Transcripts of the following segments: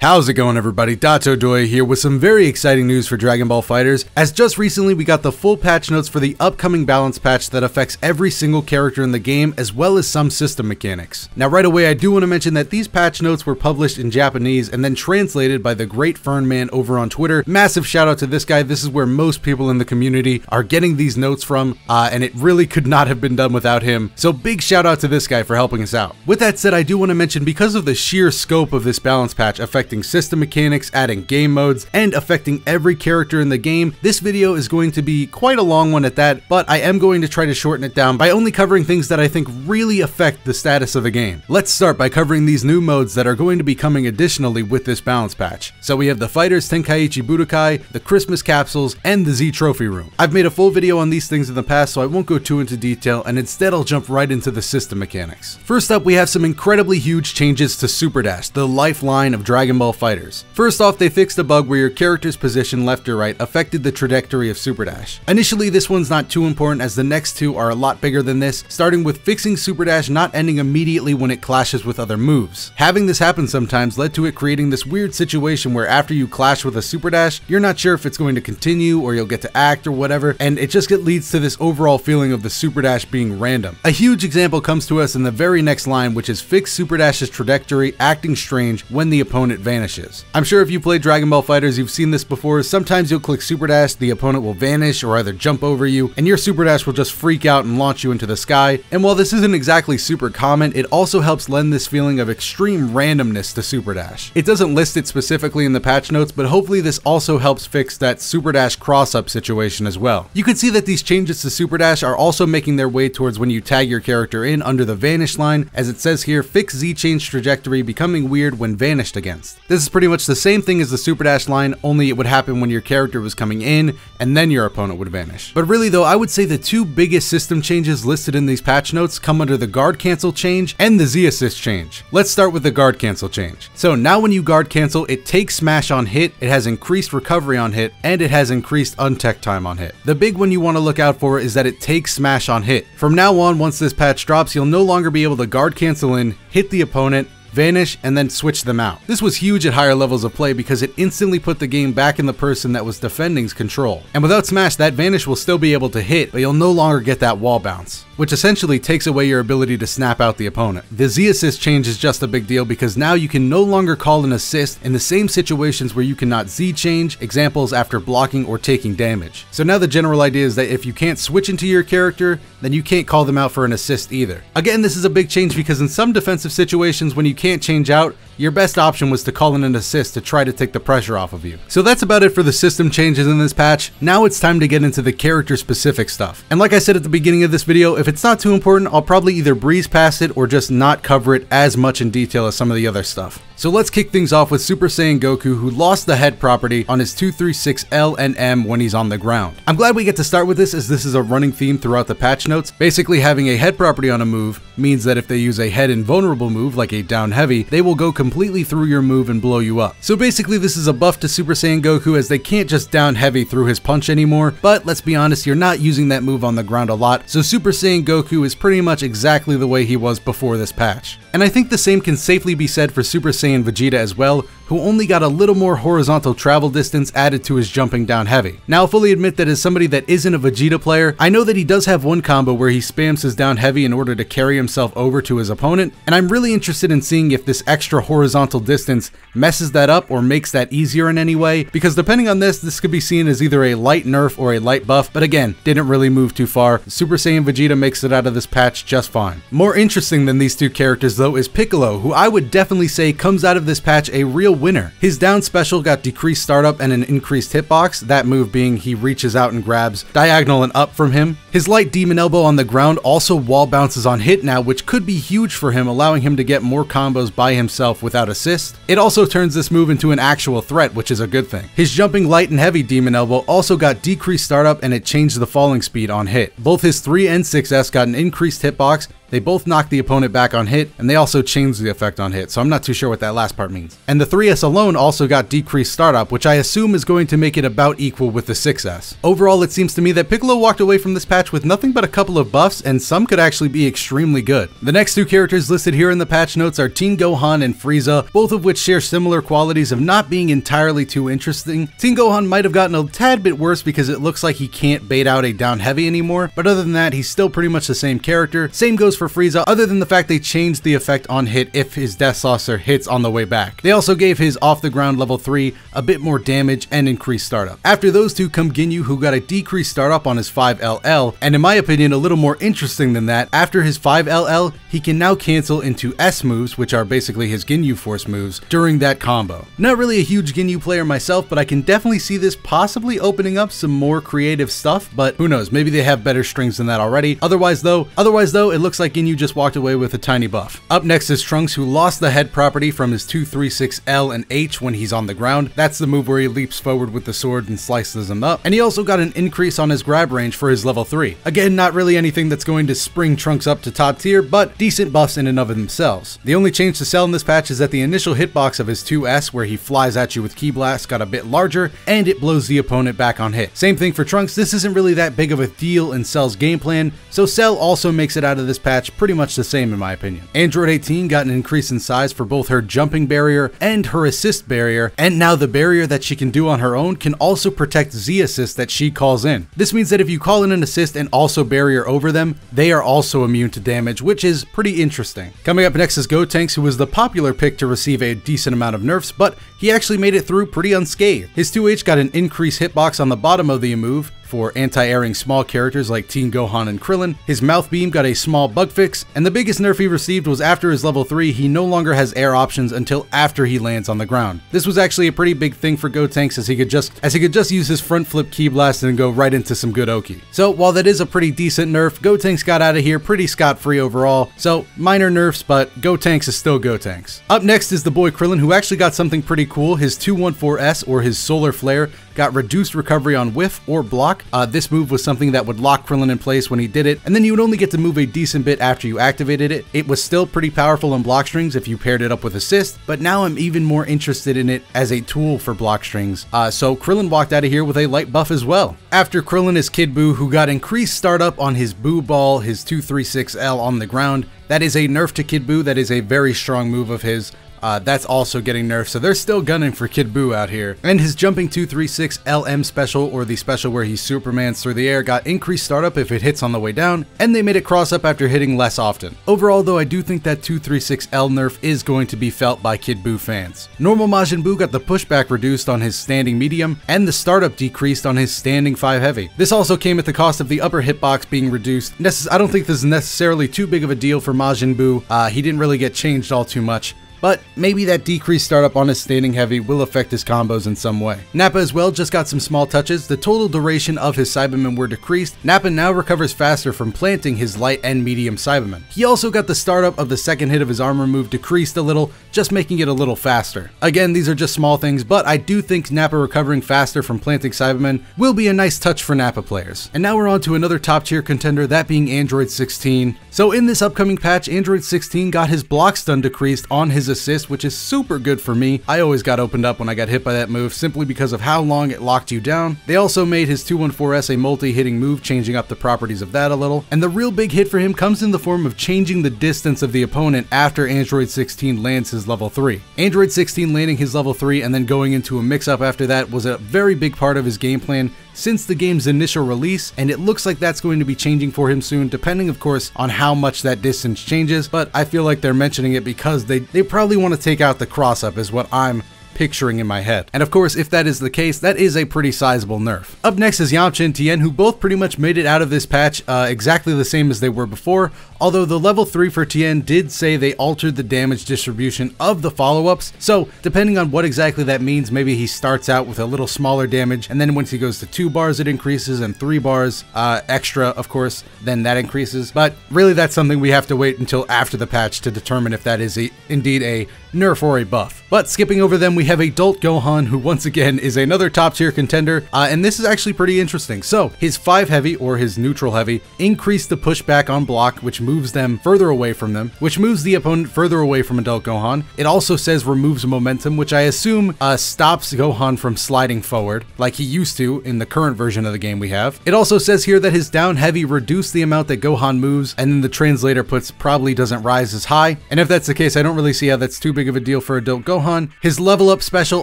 How's it going everybody? Dotodoya here with some very exciting news for Dragon Ball FighterZ, as just recently we got the full patch notes for the upcoming balance patch that affects every single character in the game as well as some system mechanics. Now right away I do want to mention that these patch notes were published in Japanese and then translated by the great Fern Man over on Twitter. Massive shout out to this guy, this is where most people in the community are getting these notes from, uh, and it really could not have been done without him, so big shout out to this guy for helping us out. With that said, I do want to mention because of the sheer scope of this balance patch affecting affecting system mechanics, adding game modes, and affecting every character in the game. This video is going to be quite a long one at that, but I am going to try to shorten it down by only covering things that I think really affect the status of the game. Let's start by covering these new modes that are going to be coming additionally with this balance patch. So we have the FighterZ Tenkaichi Budokai, the Christmas Capsules, and the Z Trophy Room. I've made a full video on these things in the past, so I won't go too into detail, and instead I'll jump right into the system mechanics. First up, we have some incredibly huge changes to Super Dash, the lifeline of Dragon Ball FighterZ. First off, they fixed a bug where your character's position left or right affected the trajectory of Super Dash. Initially, this one's not too important as the next two are a lot bigger than this, starting with fixing Super Dash not ending immediately when it clashes with other moves. Having this happen sometimes led to it creating this weird situation where after you clash with a Super Dash, you're not sure if it's going to continue or you'll get to act or whatever, and it just leads to this overall feeling of the Super Dash being random. A huge example comes to us in the very next line, which is fix Super Dash's trajectory acting strange when the opponent vanishes. I'm sure if you play Dragon Ball FighterZ, you've seen this before. Sometimes you'll click Super Dash, the opponent will vanish or either jump over you, and your Super Dash will just freak out and launch you into the sky. And while this isn't exactly super common, it also helps lend this feeling of extreme randomness to Super Dash. It doesn't list it specifically in the patch notes, but hopefully this also helps fix that Super Dash cross-up situation as well. You can see that these changes to Super Dash are also making their way towards when you tag your character in under the Vanish line, as it says here, fix Z change trajectory becoming weird when vanished against. This is pretty much the same thing as the Super Dash line, only it would happen when your character was coming in, and then your opponent would vanish. But really though, I would say the two biggest system changes listed in these patch notes come under the guard cancel change and the Z assist change. Let's start with the guard cancel change. So now when you guard cancel, it takes smash on hit, it has increased recovery on hit, and it has increased untech time on hit. The big one you want to look out for is that it takes smash on hit. From now on, once this patch drops, you'll no longer be able to guard cancel in, hit the opponent, vanish, and then switch them out. This was huge at higher levels of play because it instantly put the game back in the person that was defending's control. And without Smash, that vanish will still be able to hit, but you'll no longer get that wall bounce which essentially takes away your ability to snap out the opponent. The Z assist change is just a big deal because now you can no longer call an assist in the same situations where you cannot Z change, examples after blocking or taking damage. So now the general idea is that if you can't switch into your character, then you can't call them out for an assist either. Again, this is a big change because in some defensive situations when you can't change out, your best option was to call in an assist to try to take the pressure off of you. So that's about it for the system changes in this patch. Now it's time to get into the character specific stuff. And like I said at the beginning of this video, if it's not too important, I'll probably either breeze past it or just not cover it as much in detail as some of the other stuff. So let's kick things off with Super Saiyan Goku who lost the head property on his 236L and M when he's on the ground. I'm glad we get to start with this as this is a running theme throughout the patch notes. Basically having a head property on a move means that if they use a head invulnerable move like a down heavy, they will go completely through your move and blow you up. So basically this is a buff to Super Saiyan Goku as they can't just down heavy through his punch anymore, but let's be honest, you're not using that move on the ground a lot, so Super Saiyan Goku is pretty much exactly the way he was before this patch. And I think the same can safely be said for Super Saiyan Vegeta as well, who only got a little more horizontal travel distance added to his jumping down heavy. Now I'll fully admit that as somebody that isn't a Vegeta player, I know that he does have one combo where he spams his down heavy in order to carry himself over to his opponent, and I'm really interested in seeing if this extra horizontal distance messes that up or makes that easier in any way, because depending on this, this could be seen as either a light nerf or a light buff, but again, didn't really move too far. Super Saiyan Vegeta makes it out of this patch just fine. More interesting than these two characters though is Piccolo, who I would definitely say comes out of this patch a real winner. His down special got decreased startup and an increased hitbox, that move being he reaches out and grabs diagonal and up from him. His light demon elbow on the ground also wall bounces on hit now, which could be huge for him, allowing him to get more combos by himself without assist. It also turns this move into an actual threat, which is a good thing. His jumping light and heavy demon elbow also got decreased startup and it changed the falling speed on hit. Both his 3 and 6S got an increased hitbox They both knock the opponent back on hit, and they also change the effect on hit, so I'm not too sure what that last part means. And the 3S alone also got decreased startup, which I assume is going to make it about equal with the 6S. Overall, it seems to me that Piccolo walked away from this patch with nothing but a couple of buffs, and some could actually be extremely good. The next two characters listed here in the patch notes are Teen Gohan and Frieza, both of which share similar qualities of not being entirely too interesting. Teen Gohan might have gotten a tad bit worse because it looks like he can't bait out a down heavy anymore, but other than that, he's still pretty much the same character. Same goes for Frieza, other than the fact they changed the effect on hit if his Death Saucer hits on the way back. They also gave his off the ground level 3 a bit more damage and increased startup. After those two come Ginyu who got a decreased startup on his 5LL, and in my opinion a little more interesting than that, after his 5LL, he can now cancel into S moves, which are basically his Ginyu Force moves, during that combo. Not really a huge Ginyu player myself, but I can definitely see this possibly opening up some more creative stuff, but who knows, maybe they have better strings than that already. Otherwise though, otherwise though, it looks like Ginyu just walked away with a tiny buff. Up next is Trunks who lost the head property from his 236L and H when he's on the ground. That's the move where he leaps forward with the sword and slices them up. And he also got an increase on his grab range for his level 3. Again, not really anything that's going to spring Trunks up to top tier, but decent buffs in and of themselves. The only change to Cell in this patch is that the initial hitbox of his 2S where he flies at you with Ki Blast got a bit larger, and it blows the opponent back on hit. Same thing for Trunks, this isn't really that big of a deal in Cell's game plan, so Cell also makes it out of this patch pretty much the same in my opinion. Android 18 got an increase in size for both her jumping barrier and her assist barrier, and now the barrier that she can do on her own can also protect Z assist that she calls in. This means that if you call in an assist and also barrier over them, they are also immune to damage, which is pretty interesting. Coming up next is Gotenks, who was the popular pick to receive a decent amount of nerfs, but he actually made it through pretty unscathed. His 2H got an increased hitbox on the bottom of the move, for anti-airing small characters like Teen Gohan and Krillin. His mouth beam got a small bug fix, and the biggest nerf he received was after his level 3, he no longer has air options until after he lands on the ground. This was actually a pretty big thing for Gotenks as he could just as he could just use his front flip Ki Blast and go right into some good Oki. So while that is a pretty decent nerf, Gotenks got out of here pretty scot-free overall. So minor nerfs, but Gotenks is still Gotenks. Up next is the boy Krillin who actually got something pretty cool. His 214S or his Solar Flare got reduced recovery on whiff or block. Uh, this move was something that would lock Krillin in place when he did it, and then you would only get to move a decent bit after you activated it. It was still pretty powerful in block strings if you paired it up with assist, but now I'm even more interested in it as a tool for block strings. Uh, so Krillin walked out of here with a light buff as well. After Krillin is Kid Buu, who got increased startup on his Buu Ball, his 236L on the ground. That is a nerf to Kid Buu. That is a very strong move of his. Uh, that's also getting nerfed, so they're still gunning for Kid Buu out here. And his jumping 236 LM special, or the special where he supermans through the air, got increased startup if it hits on the way down, and they made it cross up after hitting less often. Overall though, I do think that 236L nerf is going to be felt by Kid Buu fans. Normal Majin Buu got the pushback reduced on his standing medium, and the startup decreased on his standing 5 heavy. This also came at the cost of the upper hitbox being reduced. I don't think this is necessarily too big of a deal for Majin Buu, uh, he didn't really get changed all too much but maybe that decreased startup on his standing heavy will affect his combos in some way. Nappa as well just got some small touches. The total duration of his Saibamen were decreased. Nappa now recovers faster from planting his light and medium Saibamen. He also got the startup of the second hit of his armor move decreased a little, just making it a little faster. Again, these are just small things, but I do think Nappa recovering faster from planting Saibamen will be a nice touch for Nappa players. And now we're on to another top tier contender, that being Android 16. So in this upcoming patch, Android 16 got his block stun decreased on his assist, which is super good for me. I always got opened up when I got hit by that move simply because of how long it locked you down. They also made his 214S a multi-hitting move, changing up the properties of that a little. And the real big hit for him comes in the form of changing the distance of the opponent after Android 16 lands his level 3. Android 16 landing his level 3 and then going into a mix-up after that was a very big part of his game plan since the game's initial release, and it looks like that's going to be changing for him soon, depending of course on how much that distance changes, but I feel like they're mentioning it because they, they probably want to take out the cross-up is what I'm picturing in my head. And of course, if that is the case, that is a pretty sizable nerf. Up next is Yamcha and Tien, who both pretty much made it out of this patch uh, exactly the same as they were before, although the level 3 for Tien did say they altered the damage distribution of the follow-ups, so depending on what exactly that means, maybe he starts out with a little smaller damage, and then once he goes to 2 bars it increases, and 3 bars uh, extra, of course, then that increases, but really that's something we have to wait until after the patch to determine if that is a, indeed a nerf or a buff. But skipping over them, we have Adult Gohan, who once again is another top tier contender, uh, and this is actually pretty interesting. So, his 5 heavy, or his neutral heavy, increased the pushback on block, which moves them further away from them, which moves the opponent further away from Adult Gohan. It also says removes momentum, which I assume uh, stops Gohan from sliding forward, like he used to in the current version of the game we have. It also says here that his down heavy reduced the amount that Gohan moves, and then the translator puts probably doesn't rise as high. And if that's the case, I don't really see how that's too big of a deal for Adult Gohan. His level up special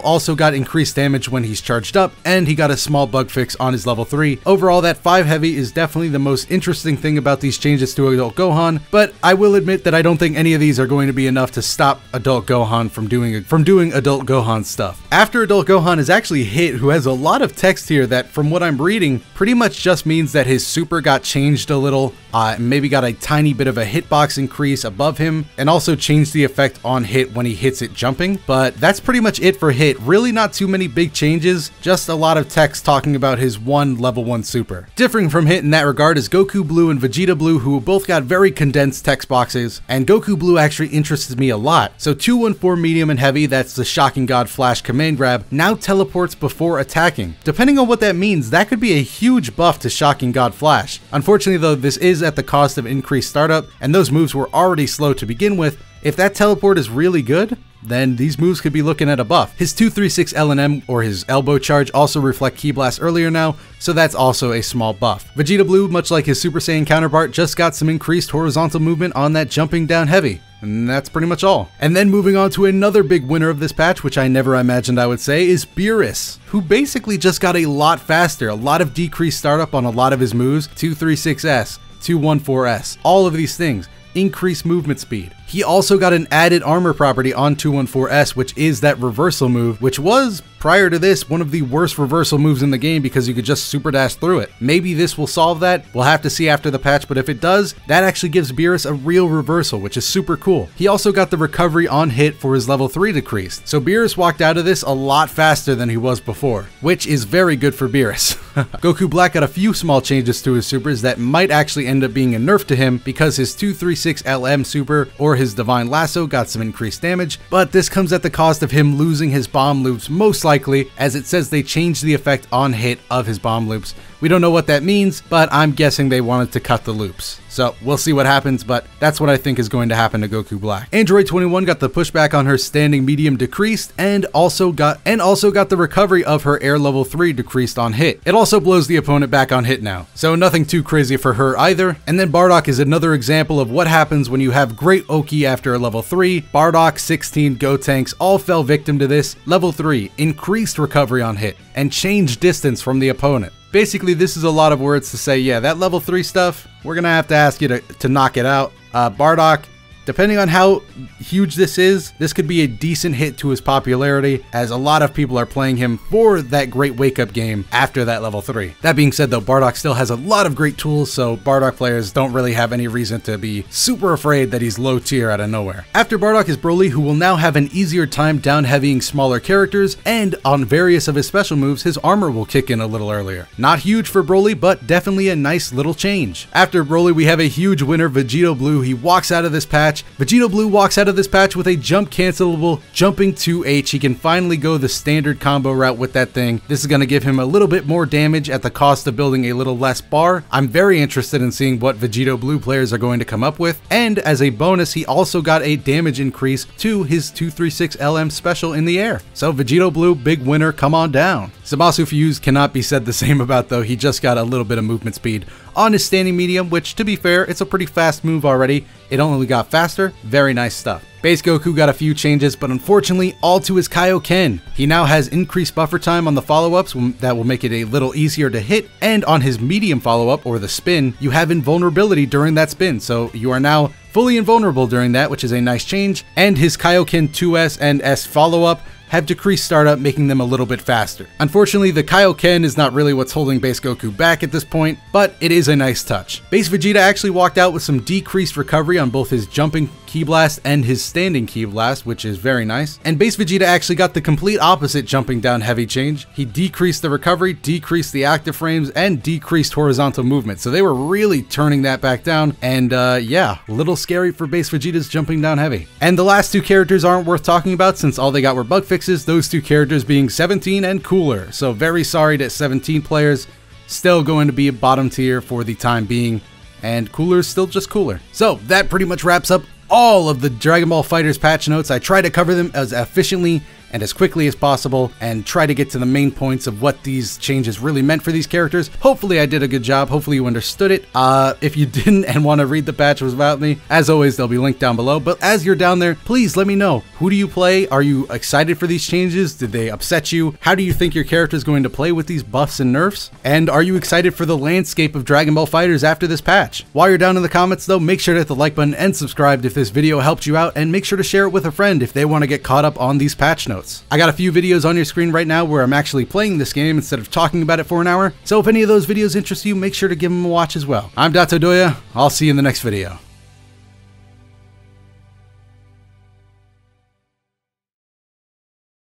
also got increased damage when he's charged up, and he got a small bug fix on his level 3. Overall, that 5 heavy is definitely the most interesting thing about these changes to Adult Gohan, but I will admit that I don't think any of these are going to be enough to stop Adult Gohan from doing from doing Adult Gohan stuff. After Adult Gohan is actually Hit, who has a lot of text here that, from what I'm reading, pretty much just means that his super got changed a little, uh, maybe got a tiny bit of a hitbox increase above him, and also changed the effect on hit when he hits it jumping. But that's pretty much it for Hit. Really not too many big changes, just a lot of text talking about his one level 1 super. Differing from Hit in that regard is Goku Blue and Vegeta Blue, who both got very condensed text boxes, and Goku Blue actually interests me a lot. So 214 medium and heavy, that's the Shocking God Flash command grab, now teleports before attacking. Depending on what that means, that could be a huge buff to Shocking God Flash. Unfortunately though, this is at the cost of increased startup, and those moves were already slow to begin with, if that teleport is really good, then these moves could be looking at a buff. His 236 LNM or his elbow charge also reflect Ki Blast earlier now, so that's also a small buff. Vegeta Blue, much like his Super Saiyan counterpart, just got some increased horizontal movement on that jumping down heavy. And that's pretty much all. And then moving on to another big winner of this patch, which I never imagined I would say, is Beerus, who basically just got a lot faster, a lot of decreased startup on a lot of his moves, 236S, 214S, all of these things increase movement speed. He also got an added armor property on 214S, which is that reversal move, which was, prior to this, one of the worst reversal moves in the game because you could just super dash through it. Maybe this will solve that. We'll have to see after the patch, but if it does, that actually gives Beerus a real reversal, which is super cool. He also got the recovery on hit for his level 3 decreased, so Beerus walked out of this a lot faster than he was before, which is very good for Beerus. Goku Black got a few small changes to his supers that might actually end up being a nerf to him because his 236 LM super or his Divine Lasso got some increased damage, but this comes at the cost of him losing his bomb loops most likely, as it says they changed the effect on hit of his bomb loops. We don't know what that means, but I'm guessing they wanted to cut the loops. So we'll see what happens, but that's what I think is going to happen to Goku Black. Android 21 got the pushback on her standing medium decreased and also got and also got the recovery of her air level 3 decreased on hit. It also blows the opponent back on hit now. So nothing too crazy for her either. And then Bardock is another example of what happens when you have great Oki after a level 3. Bardock, 16, Gotenks all fell victim to this. Level 3, increased recovery on hit and changed distance from the opponent. Basically, this is a lot of words to say, yeah, that level 3 stuff, we're going to have to ask you to, to knock it out. Uh, Bardock, Depending on how huge this is, this could be a decent hit to his popularity, as a lot of people are playing him for that great wake up game after that level 3. That being said though, Bardock still has a lot of great tools, so Bardock players don't really have any reason to be super afraid that he's low tier out of nowhere. After Bardock is Broly, who will now have an easier time down heavying smaller characters, and on various of his special moves, his armor will kick in a little earlier. Not huge for Broly, but definitely a nice little change. After Broly, we have a huge winner, Vegito Blue. He walks out of this patch patch. Vegito Blue walks out of this patch with a jump cancelable jumping 2H. He can finally go the standard combo route with that thing. This is going to give him a little bit more damage at the cost of building a little less bar. I'm very interested in seeing what Vegito Blue players are going to come up with. And as a bonus, he also got a damage increase to his 236 LM special in the air. So Vegito Blue, big winner, come on down. Zamasu Fuse cannot be said the same about though, he just got a little bit of movement speed on his standing medium, which to be fair, it's a pretty fast move already. It only got faster, very nice stuff. Base Goku got a few changes, but unfortunately all to his Kaioken. He now has increased buffer time on the follow-ups that will make it a little easier to hit, and on his medium follow-up, or the spin, you have invulnerability during that spin, so you are now fully invulnerable during that, which is a nice change, and his Kaioken 2S and S follow-up have decreased startup, making them a little bit faster. Unfortunately, the Kaioken is not really what's holding Base Goku back at this point, but it is a nice touch. Base Vegeta actually walked out with some decreased recovery on both his jumping Ki Blast and his standing Ki Blast, which is very nice. And base Vegeta actually got the complete opposite jumping down heavy change. He decreased the recovery, decreased the active frames, and decreased horizontal movement. So they were really turning that back down. And uh, yeah, a little scary for base Vegeta's jumping down heavy. And the last two characters aren't worth talking about since all they got were bug fixes, those two characters being 17 and Cooler. So very sorry to 17 players. Still going to be a bottom tier for the time being and Cooler is still just Cooler. So that pretty much wraps up all of the Dragon Ball FighterZ patch notes. I try to cover them as efficiently and as quickly as possible and try to get to the main points of what these changes really meant for these characters. Hopefully I did a good job. Hopefully you understood it. Uh, if you didn't and want to read the patch was about me, as always, they'll be linked down below. But as you're down there, please let me know. Who do you play? Are you excited for these changes? Did they upset you? How do you think your character is going to play with these buffs and nerfs? And are you excited for the landscape of Dragon Ball FighterZ after this patch? While you're down in the comments though, make sure to hit the like button and subscribe if this video helped you out and make sure to share it with a friend if they want to get caught up on these patch notes. I got a few videos on your screen right now where I'm actually playing this game instead of talking about it for an hour, so if any of those videos interest you, make sure to give them a watch as well. I'm Dotodoya, I'll see you in the next video.